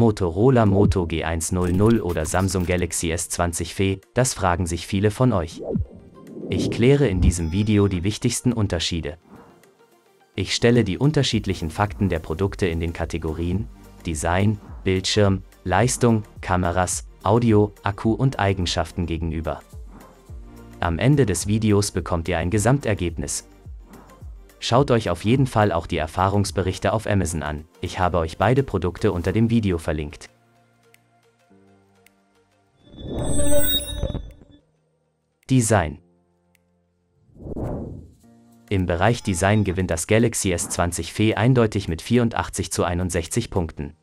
Motorola Moto G100 oder Samsung Galaxy S20 FE, das fragen sich viele von euch. Ich kläre in diesem Video die wichtigsten Unterschiede. Ich stelle die unterschiedlichen Fakten der Produkte in den Kategorien Design, Bildschirm, Leistung, Kameras, Audio, Akku und Eigenschaften gegenüber. Am Ende des Videos bekommt ihr ein Gesamtergebnis. Schaut euch auf jeden Fall auch die Erfahrungsberichte auf Amazon an, ich habe euch beide Produkte unter dem Video verlinkt. Design Im Bereich Design gewinnt das Galaxy S20 FE eindeutig mit 84 zu 61 Punkten.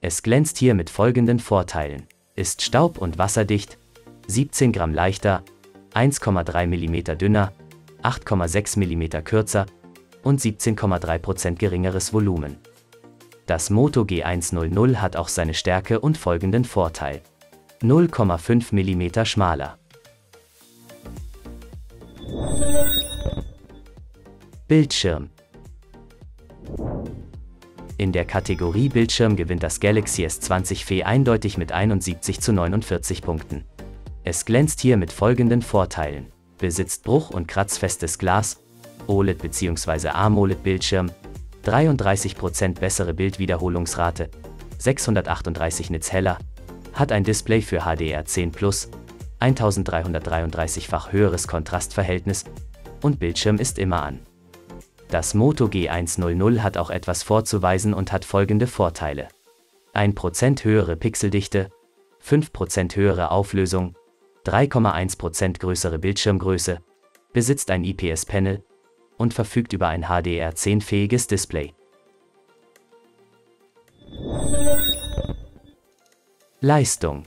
Es glänzt hier mit folgenden Vorteilen. Ist staub- und wasserdicht, 17 Gramm leichter, 1,3 mm dünner, 8,6 mm kürzer und 17,3% geringeres Volumen. Das Moto G100 hat auch seine Stärke und folgenden Vorteil. 0,5 mm schmaler. Bildschirm In der Kategorie Bildschirm gewinnt das Galaxy S20 FE eindeutig mit 71 zu 49 Punkten. Es glänzt hier mit folgenden Vorteilen. Besitzt bruch- und kratzfestes Glas, OLED bzw. AMOLED-Bildschirm, 33% bessere Bildwiederholungsrate, 638 Nits heller, hat ein Display für HDR10+, 1333-fach höheres Kontrastverhältnis und Bildschirm ist immer an. Das Moto G100 hat auch etwas vorzuweisen und hat folgende Vorteile. 1% höhere Pixeldichte, 5% höhere Auflösung, 3,1% größere Bildschirmgröße, besitzt ein IPS-Panel und verfügt über ein HDR10-fähiges Display. Leistung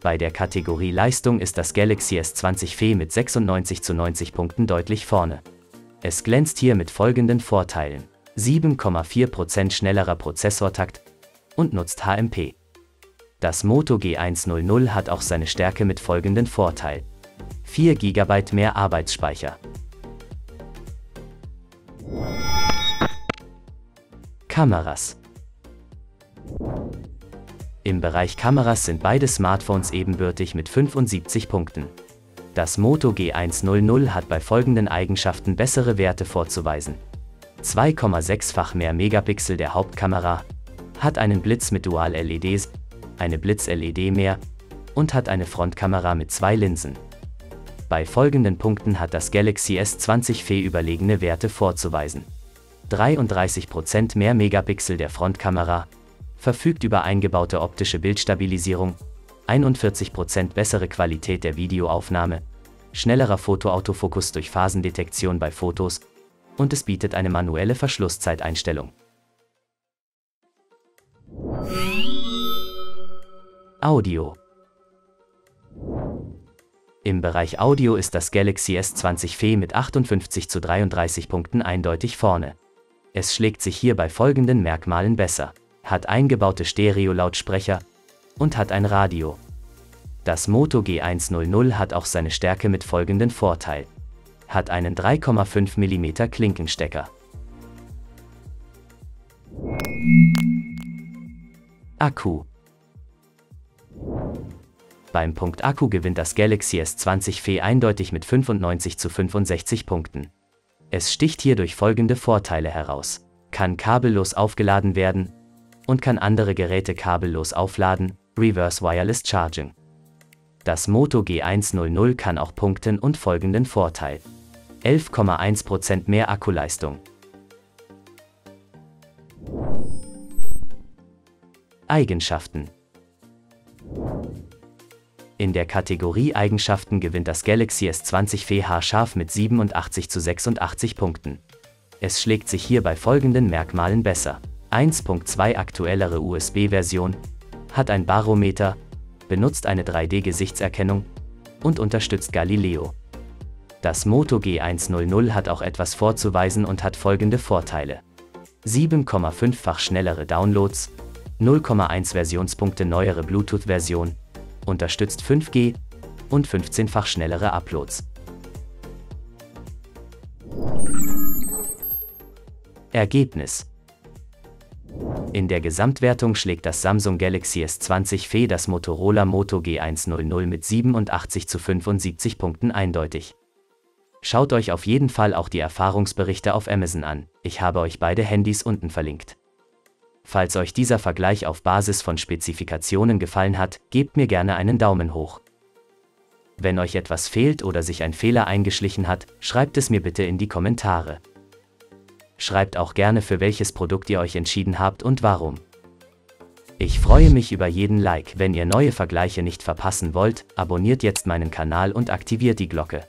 Bei der Kategorie Leistung ist das Galaxy S20 FE mit 96 zu 90 Punkten deutlich vorne. Es glänzt hier mit folgenden Vorteilen. 7,4% schnellerer Prozessortakt und nutzt HMP. Das Moto G100 hat auch seine Stärke mit folgenden Vorteil. 4 GB mehr Arbeitsspeicher. Kameras Im Bereich Kameras sind beide Smartphones ebenbürtig mit 75 Punkten. Das Moto G100 hat bei folgenden Eigenschaften bessere Werte vorzuweisen. 2,6-fach mehr Megapixel der Hauptkamera, hat einen Blitz mit Dual-LEDs, eine Blitz-LED mehr und hat eine Frontkamera mit zwei Linsen. Bei folgenden Punkten hat das Galaxy S20 FE überlegene Werte vorzuweisen. 33% mehr Megapixel der Frontkamera, verfügt über eingebaute optische Bildstabilisierung, 41% bessere Qualität der Videoaufnahme, schnellerer Fotoautofokus durch Phasendetektion bei Fotos und es bietet eine manuelle Verschlusszeiteinstellung. Audio Im Bereich Audio ist das Galaxy S20 FE mit 58 zu 33 Punkten eindeutig vorne. Es schlägt sich hier bei folgenden Merkmalen besser, hat eingebaute Stereo-Lautsprecher und hat ein Radio. Das Moto G100 hat auch seine Stärke mit folgenden Vorteil. Hat einen 3,5 mm Klinkenstecker. Akku beim Punkt Akku gewinnt das Galaxy S20 FE eindeutig mit 95 zu 65 Punkten. Es sticht hier durch folgende Vorteile heraus. Kann kabellos aufgeladen werden und kann andere Geräte kabellos aufladen, Reverse Wireless Charging. Das Moto G100 kann auch punkten und folgenden Vorteil. 11,1% mehr Akkuleistung. Eigenschaften in der Kategorie Eigenschaften gewinnt das Galaxy S20 FE scharf mit 87 zu 86 Punkten. Es schlägt sich hier bei folgenden Merkmalen besser. 1.2 aktuellere USB-Version, hat ein Barometer, benutzt eine 3D-Gesichtserkennung und unterstützt Galileo. Das Moto G100 hat auch etwas vorzuweisen und hat folgende Vorteile. 7,5-fach schnellere Downloads, 0,1 Versionspunkte neuere Bluetooth-Version, unterstützt 5G und 15-fach schnellere Uploads. Ergebnis In der Gesamtwertung schlägt das Samsung Galaxy S20 FE das Motorola Moto G100 mit 87 zu 75 Punkten eindeutig. Schaut euch auf jeden Fall auch die Erfahrungsberichte auf Amazon an, ich habe euch beide Handys unten verlinkt. Falls euch dieser Vergleich auf Basis von Spezifikationen gefallen hat, gebt mir gerne einen Daumen hoch. Wenn euch etwas fehlt oder sich ein Fehler eingeschlichen hat, schreibt es mir bitte in die Kommentare. Schreibt auch gerne, für welches Produkt ihr euch entschieden habt und warum. Ich freue mich über jeden Like. Wenn ihr neue Vergleiche nicht verpassen wollt, abonniert jetzt meinen Kanal und aktiviert die Glocke.